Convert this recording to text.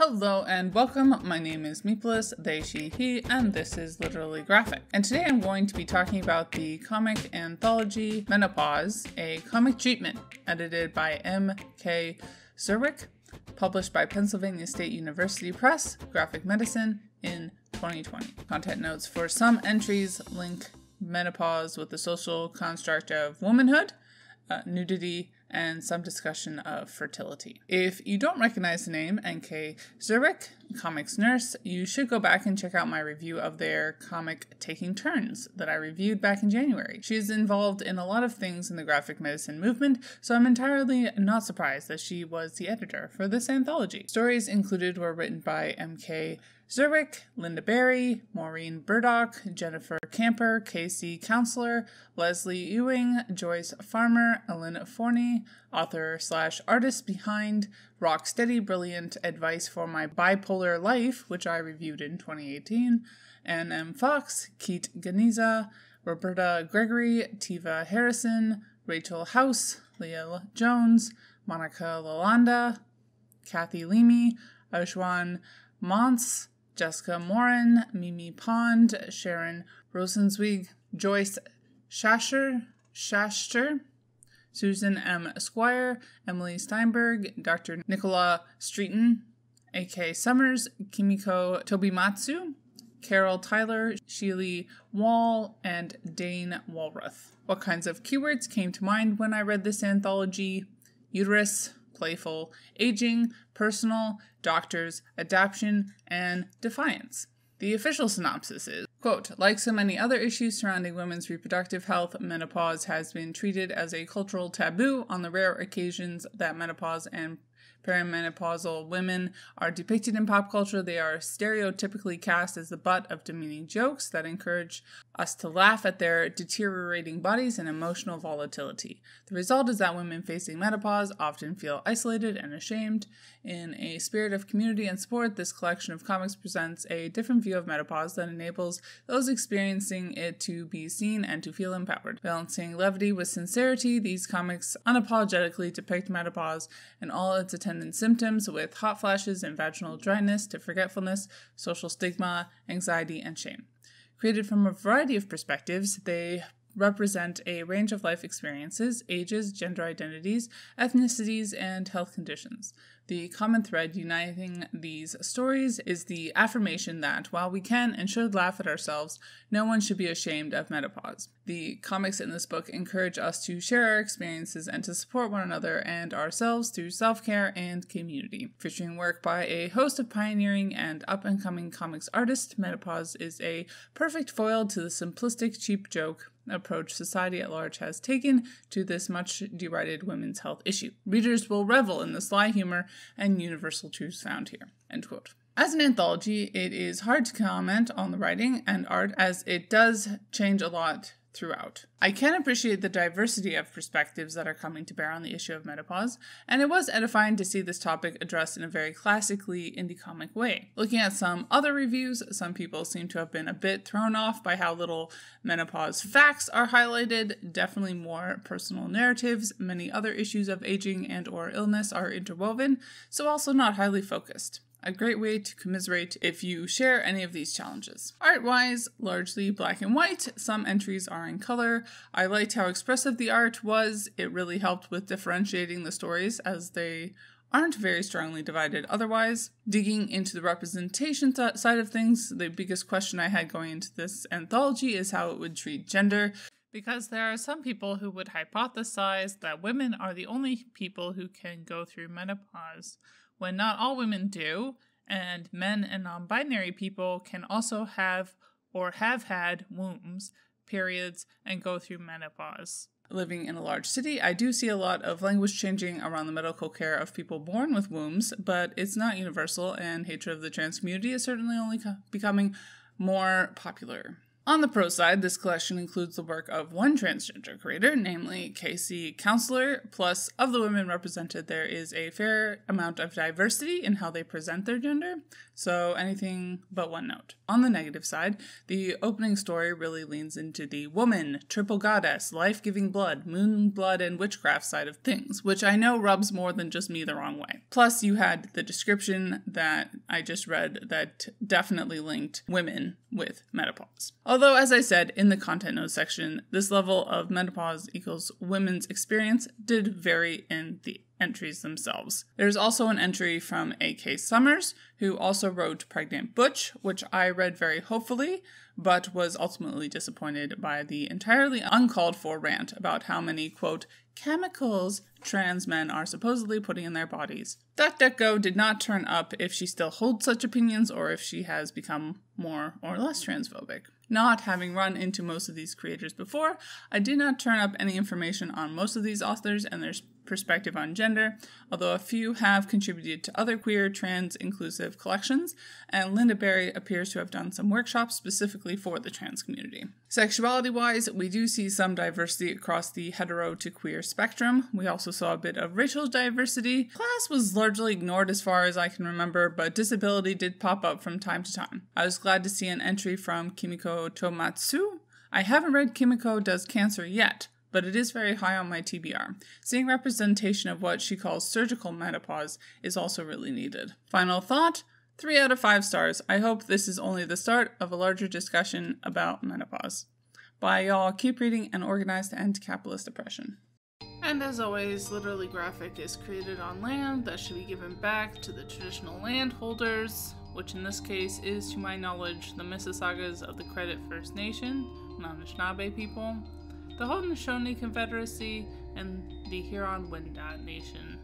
Hello and welcome. My name is Meepolis, they, she, he, and this is Literally Graphic. And today I'm going to be talking about the comic anthology Menopause, a comic treatment edited by M.K. Czerwiec, published by Pennsylvania State University Press, Graphic Medicine, in 2020. Content notes for some entries link menopause with the social construct of womanhood, uh, nudity, and some discussion of fertility. If you don't recognize the name M.K. Czerwiec, Comics Nurse, you should go back and check out my review of their comic Taking Turns that I reviewed back in January. She is involved in a lot of things in the graphic medicine movement, so I'm entirely not surprised that she was the editor for this anthology. Stories included were written by M.K. Czerwiec, Lynda Barry, Maureen Burdock, Jennifer Camper, Casey Counselor, Leslie Ewing, Joyce Farmer, Ellen Forney, author slash artist behind Rocksteady Brilliant Advice for My Bipolar Life, which I reviewed in 2018, and M. Fox, Keet Ganiza, Roberta Gregory, Teva Harrison, Rachel House, Leah Jones, Monica Lalanda, Kathy Leamy, Ashwan Mons, Jessica Morin, Mimi Pond, Sharon Rosenzweig, Joyce Shasher, Shaster, Susan M. Squier, Emily Steinberg, Dr. Nicola Streeton, A.K. Summers, Kimiko Tobimatsu, Carol Tyler, Shelley Wall, and Dana Walrath. What kinds of keywords came to mind when I read this anthology? Uterus, playful, aging, personal, doctors, adaption, and defiance. The official synopsis is quote, like so many other issues surrounding women's reproductive health, menopause has been treated as a cultural taboo on the rare occasions that menopause and perimenopausal women are depicted in pop culture, they are stereotypically cast as the butt of demeaning jokes that encourage us to laugh at their deteriorating bodies and emotional volatility. The result is that women facing menopause often feel isolated and ashamed. In a spirit of community and support, this collection of comics presents a different view of menopause that enables those experiencing it to be seen and to feel empowered. Balancing levity with sincerity, these comics unapologetically depict menopause and all its attendant symptoms with hot flashes and vaginal dryness to forgetfulness, social stigma, anxiety, and shame. Created from a variety of perspectives, they represent a range of life experiences, ages, gender identities, ethnicities, and health conditions. The common thread uniting these stories is the affirmation that while we can and should laugh at ourselves, no one should be ashamed of menopause. The comics in this book encourage us to share our experiences and to support one another and ourselves through self care and community. Featuring work by a host of pioneering and up and coming comics artists, Menopause is a perfect foil to the simplistic, cheap joke approach society at large has taken to this much derided women's health issue. Readers will revel in the sly humor and universal truths found here. End quote. As an anthology, it is hard to comment on the writing and art as it does change a lot throughout. I can appreciate the diversity of perspectives that are coming to bear on the issue of menopause, and it was edifying to see this topic addressed in a very classically indie comic way. Looking at some other reviews, some people seem to have been a bit thrown off by how little menopause facts are highlighted, definitely more personal narratives, many other issues of aging and or illness are interwoven, so also not highly focused a great way to commiserate if you share any of these challenges. Art wise, largely black and white, some entries are in color. I liked how expressive the art was, it really helped with differentiating the stories as they aren't very strongly divided otherwise. Digging into the representation th- side of things, the biggest question I had going into this anthology is how it would treat gender. Because there are some people who would hypothesize that women are the only people who can go through menopause when not all women do, and men and non binary people can also have or have had wombs, periods, and go through menopause. Living in a large city, I do see a lot of language changing around the medical care of people born with wombs, but it's not universal, and hatred of the trans community is certainly only co- becoming more popular. On the pro side, this collection includes the work of one transgender creator, namely Casey Counselor, plus of the women represented, there is a fair amount of diversity in how they present their gender, so anything but one note. On the negative side, the opening story really leans into the woman, triple goddess, life giving blood, moon blood, and witchcraft side of things, which I know rubs more than just me the wrong way. Plus, you had the description that I just read that definitely linked women with menopause. As I said in the content notes section, this level of menopause equals women's experience did vary in the entries themselves. There's also an entry from A.K. Summers, who also wrote Pregnant Butch, which I read very hopefully, but was ultimately disappointed by the entirely uncalled for rant about how many, quote, chemicals trans men are supposedly putting in their bodies. That DuckDuckGo did not turn up if she still holds such opinions or if she has become more or less transphobic. Not having run into most of these creators before, I did not turn up any information on most of these authors and their perspective on gender, although a few have contributed to other queer, trans inclusive collections, and Lynda Barry appears to have done some workshops specifically for the trans community. Sexuality wise, we do see some diversity across the hetero to queer spectrum. We also saw a bit of racial diversity. Class was largely ignored as far as I can remember, but disability did pop up from time to time. I was glad to see an entry from Kimiko Tobimatsu. I haven't read Kimiko Does Cancer yet, but it is very high on my TBR. Seeing representation of what she calls surgical menopause is also really needed. Final thought 3 out of 5 stars. I hope this is only the start of a larger discussion about menopause. Bye, y'all. Keep reading and organize to end capitalist oppression. And as always, Literally Graphic is created on land that should be given back to the traditional landholders, which in this case is, to my knowledge, the Mississaugas of the Credit First Nation, non-Anishinaabe people, the Haudenosaunee Confederacy, and the Huron-Wendat Nation.